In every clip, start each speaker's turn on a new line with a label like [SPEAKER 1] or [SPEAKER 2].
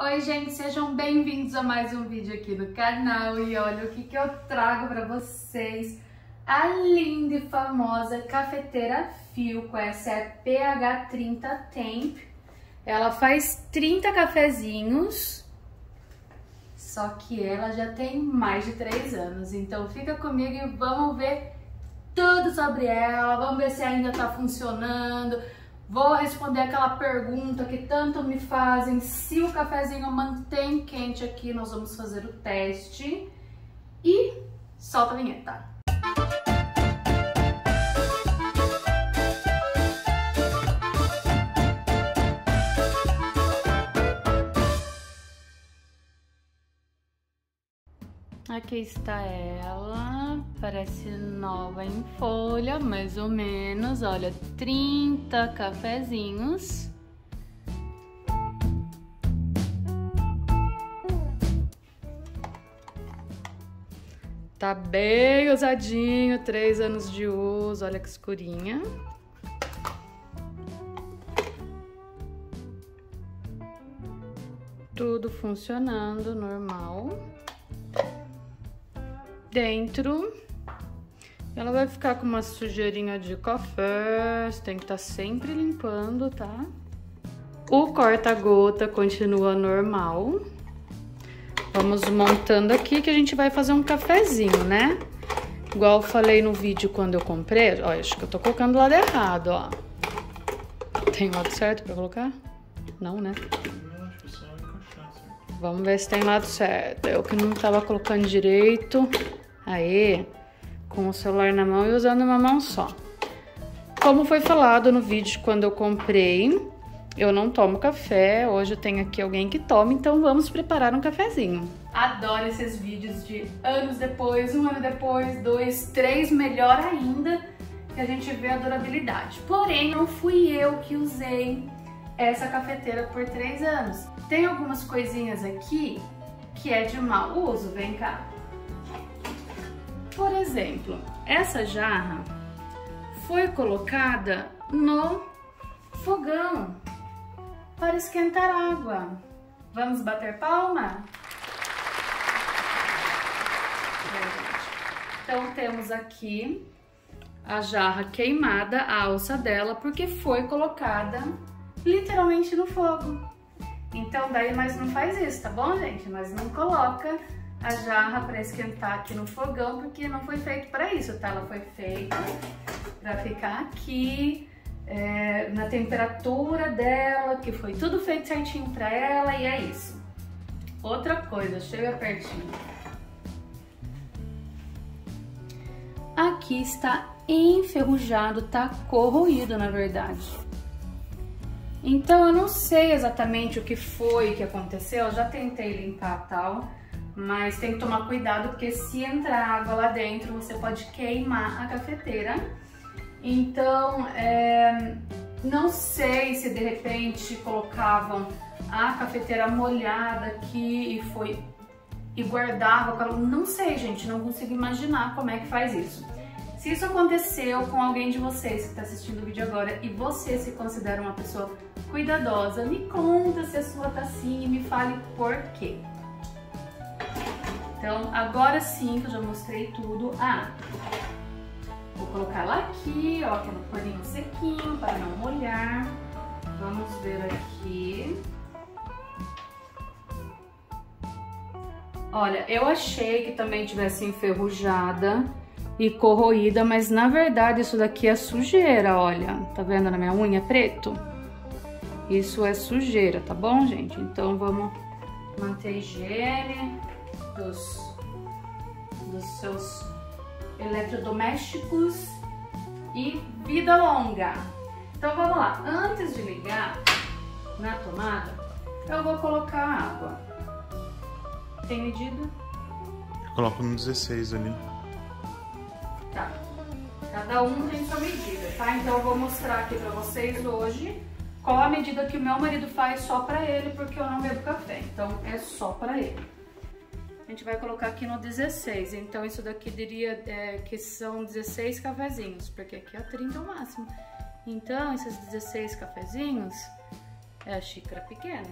[SPEAKER 1] Oi gente, sejam bem-vindos a mais um vídeo aqui no canal e olha o que, que eu trago para vocês. A linda e famosa cafeteira Filco, essa é PH30 Temp. Ela faz 30 cafezinhos só que ela já tem mais de 3 anos, então fica comigo e vamos ver tudo sobre ela, vamos ver se ainda tá funcionando, vou responder aquela pergunta que tanto me fazem, se o cafezinho mantém quente aqui, nós vamos fazer o teste. E solta a vinheta. Aqui está ela, parece nova em folha, mais ou menos, olha, 30 cafezinhos. Tá bem usadinho, três anos de uso, olha que escurinha. Tudo funcionando normal dentro. Ela vai ficar com uma sujeirinha de café, você tem que estar tá sempre limpando, tá? O corta-gota continua normal. Vamos montando aqui que a gente vai fazer um cafezinho, né? Igual eu falei no vídeo quando eu comprei. Ó, acho que eu tô colocando do lado errado, ó. Tem lado certo pra colocar? Não, né? Vamos ver se tem lado certo. Eu que não tava colocando direito. Aí, com o celular na mão e usando uma mão só. Como foi falado no vídeo quando eu comprei, eu não tomo café, hoje eu tenho aqui alguém que toma, então vamos preparar um cafezinho. Adoro esses vídeos de anos depois, um ano depois, dois, três, melhor ainda, que a gente vê a durabilidade. Porém, não fui eu que usei essa cafeteira por três anos. Tem algumas coisinhas aqui que é de mau uso, vem cá. Por exemplo, essa jarra foi colocada no fogão para esquentar água. Vamos bater palma? Então temos aqui a jarra queimada, a alça dela, porque foi colocada literalmente no fogo. Então daí nós não faz isso, tá bom, gente? Nós não coloca a jarra para esquentar aqui no fogão, porque não foi feito para isso, tá? Ela foi feita para ficar aqui é, na temperatura dela, que foi tudo feito certinho para ela e é isso. Outra coisa, chega pertinho. Aqui está enferrujado, tá corroído na verdade. Então eu não sei exatamente o que foi que aconteceu, eu já tentei limpar tal, mas tem que tomar cuidado porque se entrar água lá dentro você pode queimar a cafeteira. Então, é, não sei se de repente colocavam a cafeteira molhada aqui e foi e guardava, não sei gente, não consigo imaginar como é que faz isso. Se isso aconteceu com alguém de vocês que está assistindo o vídeo agora e você se considera uma pessoa cuidadosa, me conta se a sua tá assim e me fale por quê. Então, agora sim que eu já mostrei tudo. Ah, vou colocar ela aqui, ó, que é no paninho sequinho, para não molhar. Vamos ver aqui. Olha, eu achei que também tivesse enferrujada e corroída, mas na verdade isso daqui é sujeira, olha. Tá vendo na minha unha preto? Isso é sujeira, tá bom, gente? Então vamos manter a higiene dos, dos seus eletrodomésticos e vida longa. Então vamos lá, antes de ligar na tomada, eu vou colocar água. Tem medida?
[SPEAKER 2] Eu coloco no 16 ali.
[SPEAKER 1] Tá. Cada um tem sua medida, tá? Então eu vou mostrar aqui pra vocês hoje qual a medida que o meu marido faz só pra ele, porque eu não bebo café. Então é só pra ele a gente vai colocar aqui no 16. Então, isso daqui diria é, que são 16 cafezinhos, porque aqui é 30 o máximo. Então, esses 16 cafezinhos é a xícara pequena.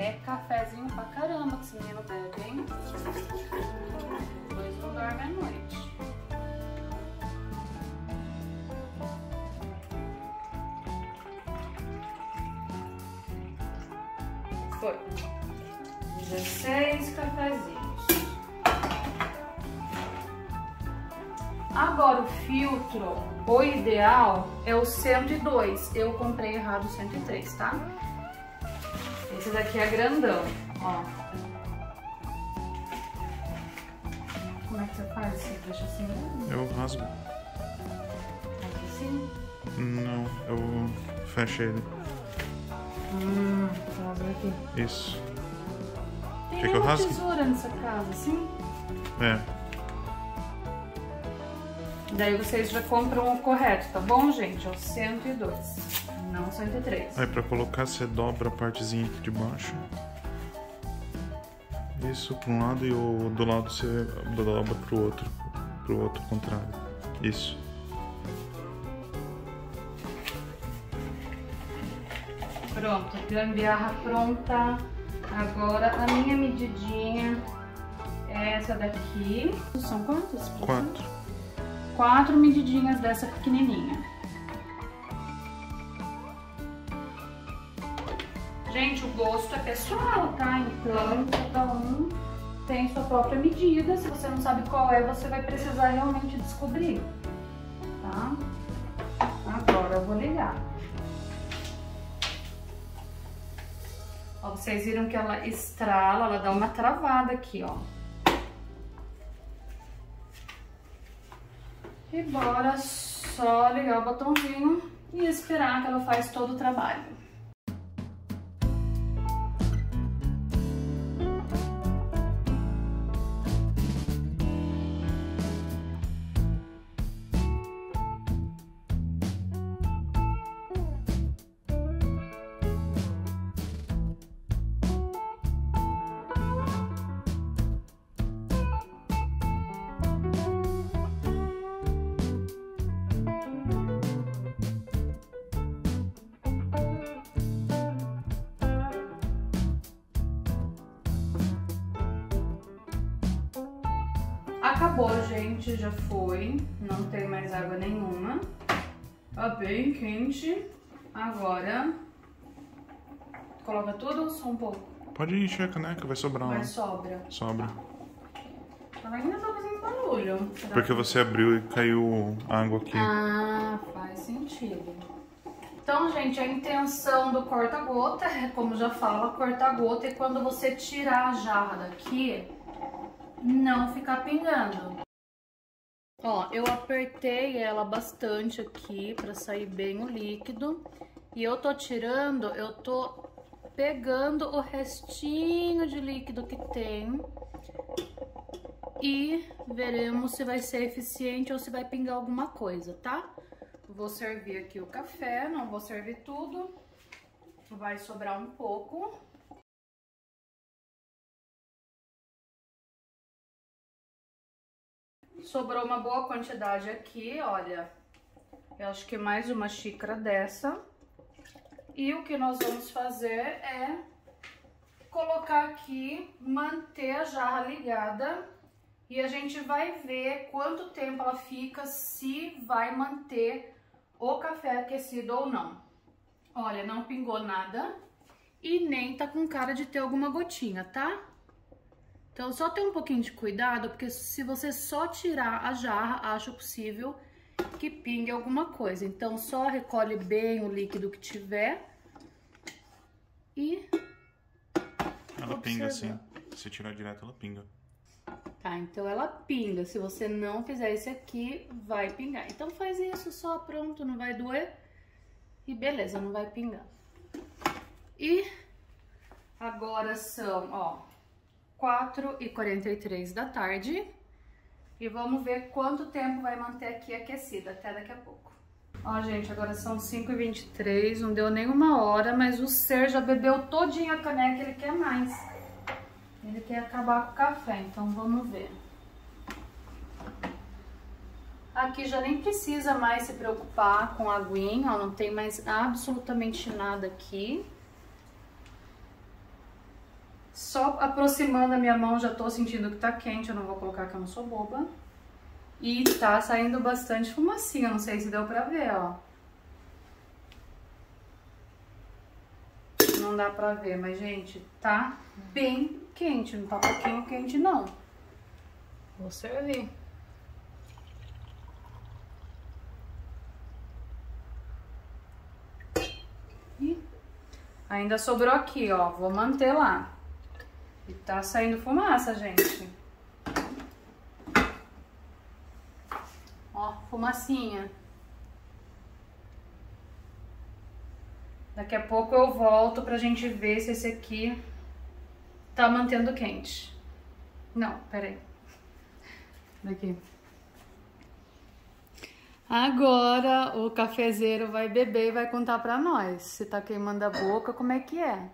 [SPEAKER 1] É cafezinho pra caramba que esse menino bebe, hein? Depois não dorme à noite. Foi. 16 cafezinhos. Agora o filtro, o ideal é o 102. Eu comprei errado o 103, tá? Esse daqui é grandão, ó. Como é que você faz? Você deixa assim?
[SPEAKER 2] Eu rasgo.
[SPEAKER 1] Aqui assim?
[SPEAKER 2] Não, eu fecho ele.
[SPEAKER 1] Hum, rasga aqui.
[SPEAKER 2] Isso.
[SPEAKER 1] Tem
[SPEAKER 2] Quer que eu
[SPEAKER 1] uma
[SPEAKER 2] rasgue?
[SPEAKER 1] tesoura nessa casa, assim?
[SPEAKER 2] É.
[SPEAKER 1] Daí vocês já compram o correto, tá bom, gente? É o 102, não o 103.
[SPEAKER 2] Aí pra colocar você dobra a partezinha aqui de baixo. Isso pra um lado e o do lado você dobra pro outro. Pro outro contrário. Isso.
[SPEAKER 1] Pronto, gambiarra pronta. Agora a minha medidinha é essa daqui. São quantas?
[SPEAKER 2] Quatro.
[SPEAKER 1] Quatro medidinhas dessa pequenininha. Gosto é pessoal, tá? Então, cada um tem sua própria medida. Se você não sabe qual é, você vai precisar realmente descobrir, tá? Agora eu vou ligar. Ó, vocês viram que ela estrala, ela dá uma travada aqui, ó. E bora só ligar o botãozinho e esperar que ela faz todo o trabalho. Acabou, gente, já foi. Não tem mais água nenhuma. Tá bem quente. Agora, coloca tudo ou só um pouco?
[SPEAKER 2] Pode encher a caneca, vai sobrar lá.
[SPEAKER 1] Mas sobra.
[SPEAKER 2] Sobra.
[SPEAKER 1] Ela ainda tá fazendo barulho. Será
[SPEAKER 2] Porque
[SPEAKER 1] que-
[SPEAKER 2] você abriu e caiu água aqui.
[SPEAKER 1] Ah, faz sentido. Então, gente, a intenção do corta-gota é, como já fala, corta-gota é quando você tirar a jarra daqui, não ficar pingando. Ó, eu apertei ela bastante aqui pra sair bem o líquido. E eu tô tirando, eu tô pegando o restinho de líquido que tem e veremos se vai ser eficiente ou se vai pingar alguma coisa, tá? Vou servir aqui o café, não vou servir tudo, vai sobrar um pouco. Sobrou uma boa quantidade aqui, olha, eu acho que mais uma xícara dessa. E o que nós vamos fazer é colocar aqui, manter a jarra ligada e a gente vai ver quanto tempo ela fica, se vai manter o café aquecido ou não. Olha, não pingou nada e nem tá com cara de ter alguma gotinha, tá? Então só ter um pouquinho de cuidado, porque se você só tirar a jarra, acho possível que pingue alguma coisa. Então só recolhe bem o líquido que tiver e
[SPEAKER 2] Ela pinga assim.
[SPEAKER 1] observar.
[SPEAKER 2] Se tirar direto, ela pinga.
[SPEAKER 1] Tá, então ela pinga. Se você não fizer esse aqui, vai pingar. Então faz isso só, pronto, não vai doer. E beleza, não vai pingar. E agora são, ó, 4 e 43 da tarde. E vamos ver quanto tempo vai manter aqui aquecida, até daqui a pouco. Ó, gente, agora são 5 e 23 não deu nem uma hora, mas o Ser já bebeu todinha a caneca, ele quer mais. Ele quer acabar com o café, então vamos ver. Aqui já nem precisa mais se preocupar com a aguinha, ó, não tem mais absolutamente nada aqui. Só aproximando a minha mão já tô sentindo que tá quente, eu não vou colocar que eu não sou boba. E tá saindo bastante fumacinha, não sei se deu pra ver, ó. Não dá pra ver, mas gente, tá bem quente, não tá pouquinho quente não. Vou servir. E ainda sobrou aqui, ó, vou manter lá. E tá saindo fumaça, gente. Ó, fumacinha. Daqui a pouco eu volto pra gente ver se esse aqui tá mantendo quente. Não, peraí. Daqui. Agora o cafezeiro vai beber e vai contar pra nós se tá queimando a boca, como é que é.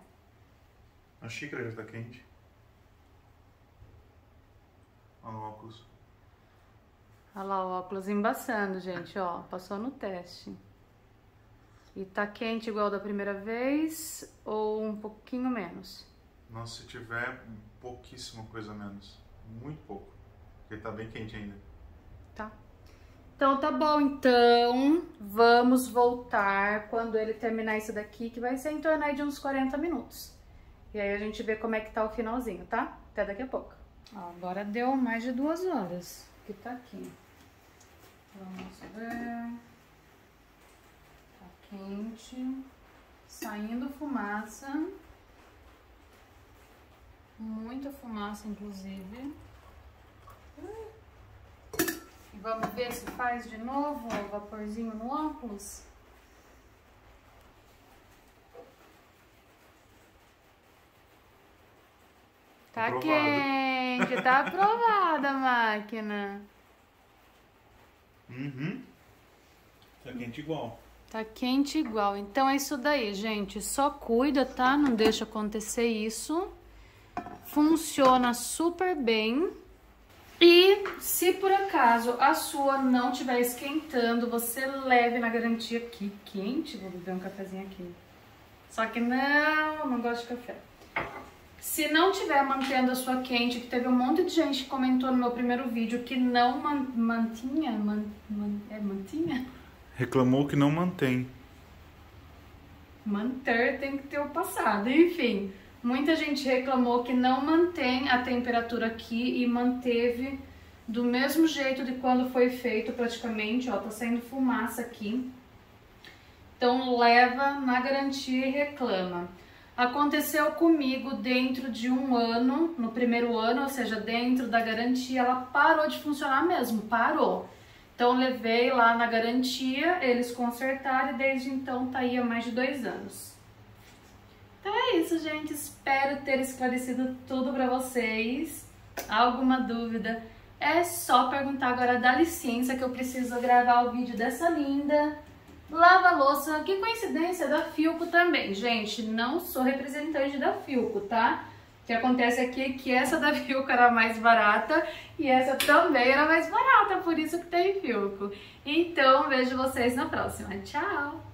[SPEAKER 2] A xícara já tá quente. Olha o óculos.
[SPEAKER 1] Olha lá o óculos embaçando, gente, ó. Passou no teste. E tá quente igual da primeira vez ou um pouquinho menos?
[SPEAKER 2] Nossa, se tiver pouquíssima coisa menos. Muito pouco. Porque tá bem quente ainda.
[SPEAKER 1] Tá. Então tá bom, então vamos voltar quando ele terminar isso daqui, que vai ser em torno de uns 40 minutos. E aí a gente vê como é que tá o finalzinho, tá? Até daqui a pouco. Ó, agora deu mais de duas horas que tá aqui. Vamos ver. Tá quente. Saindo fumaça. Muita fumaça, inclusive. E vamos ver se faz de novo o vaporzinho no óculos. Tá
[SPEAKER 2] Aprovado.
[SPEAKER 1] quente, tá aprovada a máquina.
[SPEAKER 2] Uhum. Tá quente igual.
[SPEAKER 1] Tá quente igual. Então é isso daí, gente. Só cuida, tá? Não deixa acontecer isso. Funciona super bem. E se por acaso a sua não estiver esquentando, você leve na garantia aqui quente. Vou beber um cafezinho aqui. Só que não, não gosto de café. Se não tiver mantendo a sua quente, que teve um monte de gente que comentou no meu primeiro vídeo que não man, mantinha, man, man, é mantinha?
[SPEAKER 2] Reclamou que não mantém.
[SPEAKER 1] Manter tem que ter o passado, enfim. Muita gente reclamou que não mantém a temperatura aqui e manteve do mesmo jeito de quando foi feito praticamente, ó, tá saindo fumaça aqui. Então leva na garantia e reclama. Aconteceu comigo dentro de um ano, no primeiro ano, ou seja, dentro da garantia, ela parou de funcionar mesmo, parou. Então levei lá na garantia, eles consertaram e desde então tá aí há mais de dois anos. Então é isso, gente. Espero ter esclarecido tudo pra vocês. Alguma dúvida? É só perguntar agora, dá licença que eu preciso gravar o vídeo dessa linda lava-louça. Que coincidência, da Filco também. Gente, não sou representante da Filco, tá? O que acontece aqui é que essa da Filco era mais barata e essa também era mais barata, por isso que tem Filco. Então, vejo vocês na próxima. Tchau!